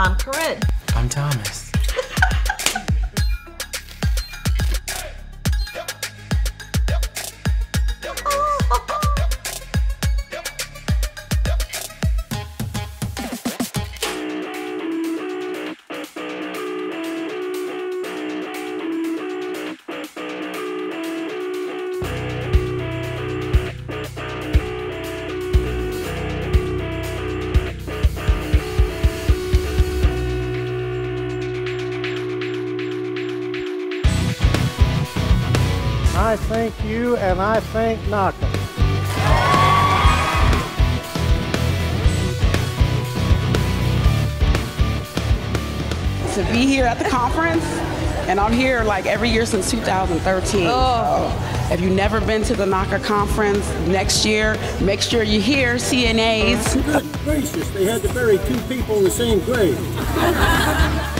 I'm Corinne. I'm Thomas. I thank you and I thank NAHCA. to be here at the conference, and I'm here like every year since 2013. So if you've never been to the NAHCA conference, next year, make sure you're here, CNAs. Oh, good gracious, they had to bury two people in the same grave.